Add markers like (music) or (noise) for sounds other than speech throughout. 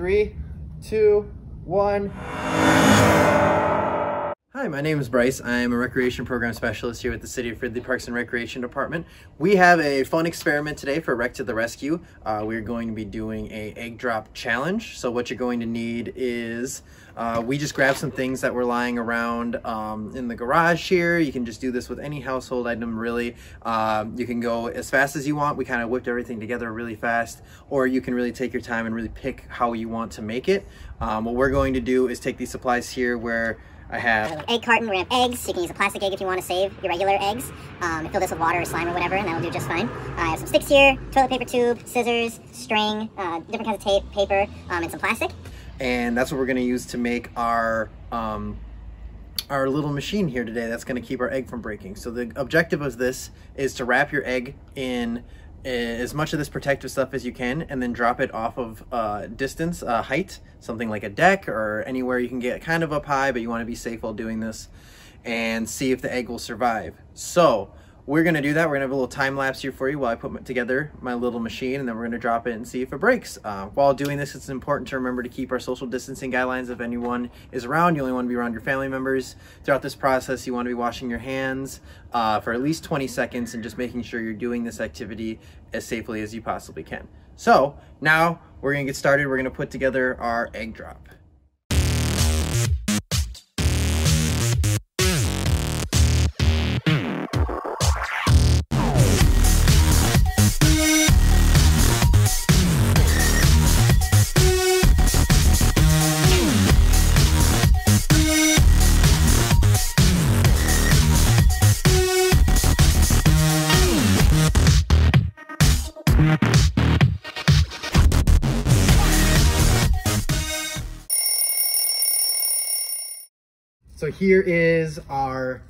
Three, two, one. Hi, my name is Bryce. I'm a recreation program specialist here at the City of Fridley Parks and Recreation Department. We have a fun experiment today for Rec to the Rescue. Uh, we're going to be doing a egg drop challenge. So what you're going to need is, uh, we just grabbed some things that were lying around um, in the garage here. You can just do this with any household item really. Uh, you can go as fast as you want. We kind of whipped everything together really fast. Or you can really take your time and really pick how you want to make it. Um, what we're going to do is take these supplies here where I have egg carton. Have eggs. You can use a plastic egg if you want to save your regular eggs. Um, fill this with water or slime or whatever, and that'll do just fine. Uh, I have some sticks here, toilet paper tube, scissors, string, uh, different kinds of tape, paper, um, and some plastic. And that's what we're gonna use to make our um, our little machine here today that's going to keep our egg from breaking. So the objective of this is to wrap your egg in as much of this protective stuff as you can and then drop it off of uh, distance, uh, height, something like a deck or anywhere you can get kind of up high, but you want to be safe while doing this and see if the egg will survive. So we're gonna do that. We're gonna have a little time lapse here for you while I put together my little machine and then we're gonna drop it and see if it breaks. Uh, while doing this, it's important to remember to keep our social distancing guidelines. If anyone is around, you only wanna be around your family members. Throughout this process, you wanna be washing your hands uh, for at least 20 seconds and just making sure you're doing this activity as safely as you possibly can. So now we're gonna get started. We're gonna put together our egg drop. So here is our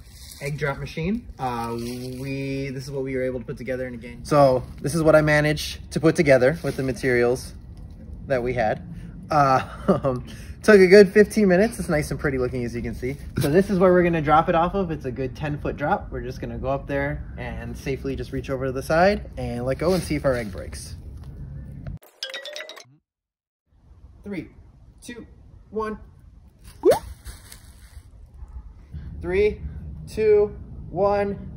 egg drop machine. Uh, we This is what we were able to put together in a game. So this is what I managed to put together with the materials that we had. Uh, (laughs) took a good 15 minutes. It's nice and pretty looking as you can see. So this is where we're gonna drop it off of. It's a good 10 foot drop. We're just gonna go up there and safely just reach over to the side and let go and see if our egg breaks. Three, two, one. Three, two, one.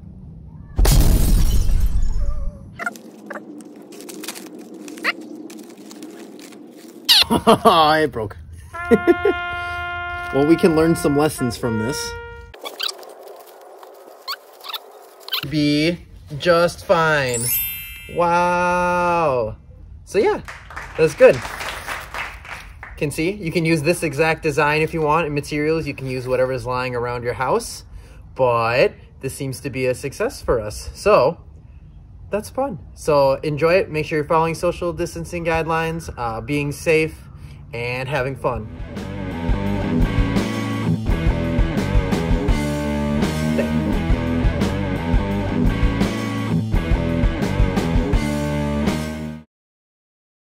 (laughs) it broke. well, we can learn some lessons from this. Be just fine. Wow. So yeah, that's good can see. You can use this exact design if you want and materials. You can use whatever is lying around your house. But this seems to be a success for us. So that's fun. So enjoy it. Make sure you're following social distancing guidelines, uh, being safe, and having fun.